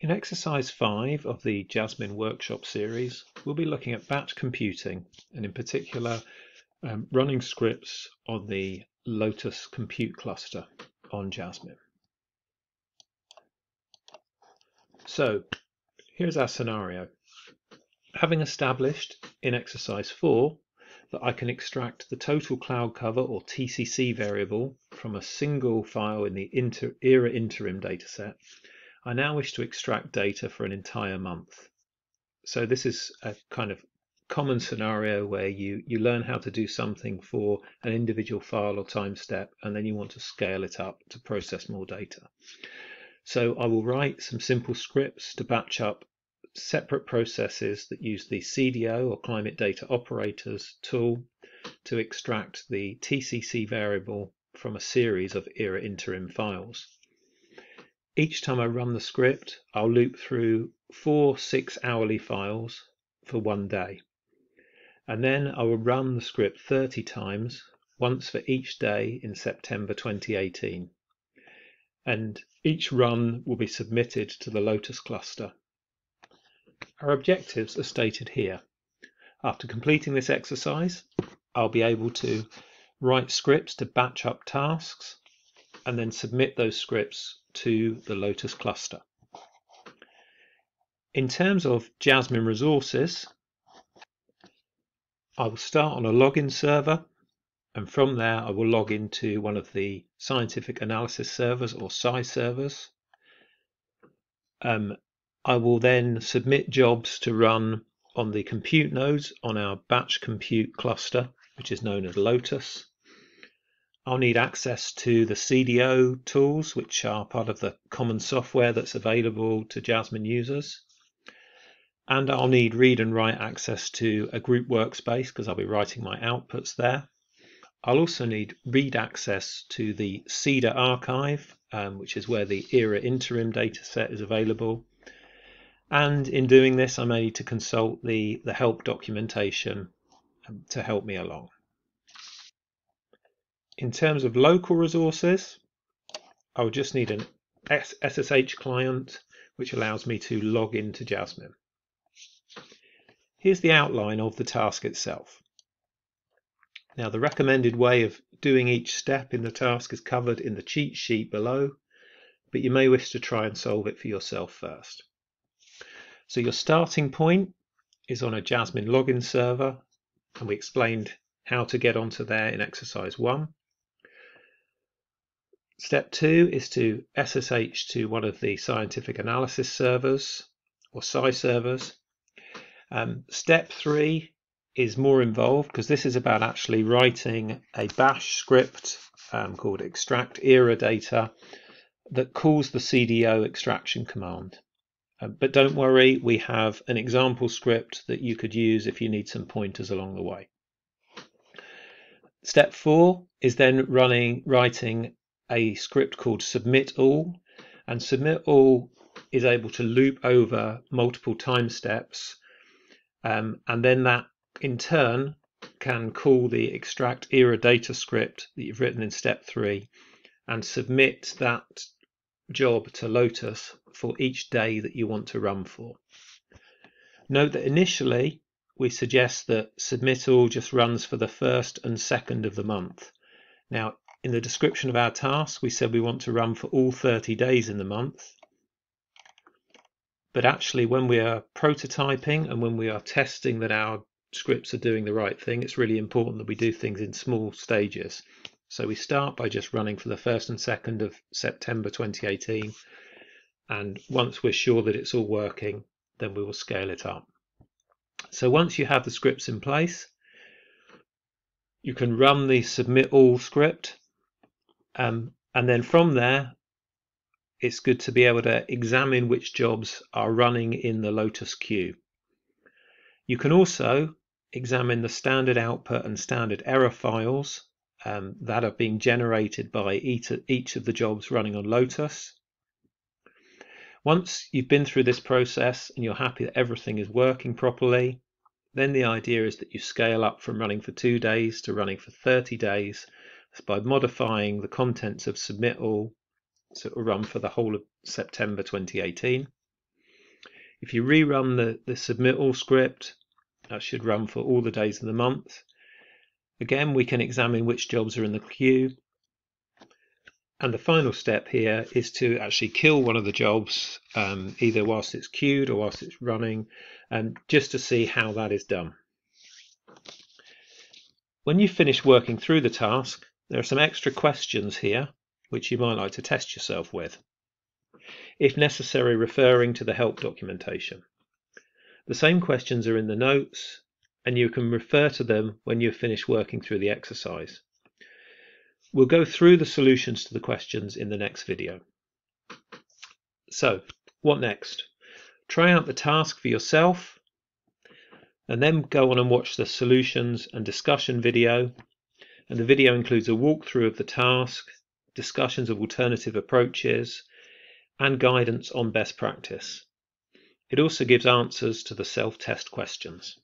In exercise 5 of the JASMIN workshop series, we'll be looking at batch computing and in particular um, running scripts on the Lotus compute cluster on JASMIN. So here's our scenario. Having established in exercise 4 that I can extract the total cloud cover or TCC variable from a single file in the inter ERA interim dataset, I now wish to extract data for an entire month. So this is a kind of common scenario where you, you learn how to do something for an individual file or time step and then you want to scale it up to process more data. So I will write some simple scripts to batch up separate processes that use the CDO or climate data operators tool to extract the TCC variable from a series of ERA interim files. Each time I run the script, I'll loop through four six hourly files for one day. And then I will run the script 30 times, once for each day in September 2018. And each run will be submitted to the Lotus cluster. Our objectives are stated here. After completing this exercise, I'll be able to write scripts to batch up tasks and then submit those scripts to the Lotus cluster. In terms of JASMIN resources, I will start on a login server and from there I will log into one of the scientific analysis servers or SCI servers. Um, I will then submit jobs to run on the compute nodes on our batch compute cluster, which is known as Lotus. I'll need access to the CDO tools, which are part of the common software that's available to JASMIN users. And I'll need read and write access to a group workspace because I'll be writing my outputs there. I'll also need read access to the CEDA archive, um, which is where the ERA interim dataset is available. And in doing this, I may need to consult the, the help documentation um, to help me along. In terms of local resources, I will just need an SSH client, which allows me to log into JASMIN. Here's the outline of the task itself. Now the recommended way of doing each step in the task is covered in the cheat sheet below, but you may wish to try and solve it for yourself first. So your starting point is on a JASMIN login server, and we explained how to get onto there in exercise one. Step two is to SSH to one of the scientific analysis servers or SCI servers. Um, step three is more involved because this is about actually writing a bash script um, called extract era data that calls the CDO extraction command. Uh, but don't worry, we have an example script that you could use if you need some pointers along the way. Step four is then running, writing a script called submit all and submit all is able to loop over multiple time steps um, and then that in turn can call the extract era data script that you've written in step three and submit that job to Lotus for each day that you want to run for. Note that initially we suggest that submit all just runs for the first and second of the month. Now in the description of our task, we said we want to run for all 30 days in the month. But actually, when we are prototyping and when we are testing that our scripts are doing the right thing, it's really important that we do things in small stages. So we start by just running for the 1st and 2nd of September 2018. And once we're sure that it's all working, then we will scale it up. So once you have the scripts in place, you can run the submit all script um, and then from there, it's good to be able to examine which jobs are running in the Lotus queue. You can also examine the standard output and standard error files um, that are being generated by each, each of the jobs running on Lotus. Once you've been through this process and you're happy that everything is working properly, then the idea is that you scale up from running for two days to running for 30 days by modifying the contents of submit all so it will run for the whole of September 2018. If you rerun the, the submit all script, that should run for all the days of the month. Again, we can examine which jobs are in the queue. And the final step here is to actually kill one of the jobs, um, either whilst it's queued or whilst it's running, and just to see how that is done. When you finish working through the task, there are some extra questions here which you might like to test yourself with. If necessary, referring to the help documentation. The same questions are in the notes and you can refer to them when you've finished working through the exercise. We'll go through the solutions to the questions in the next video. So, what next? Try out the task for yourself and then go on and watch the solutions and discussion video. And the video includes a walkthrough of the task, discussions of alternative approaches, and guidance on best practice. It also gives answers to the self-test questions.